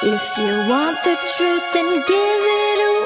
If you want the truth, then give it away.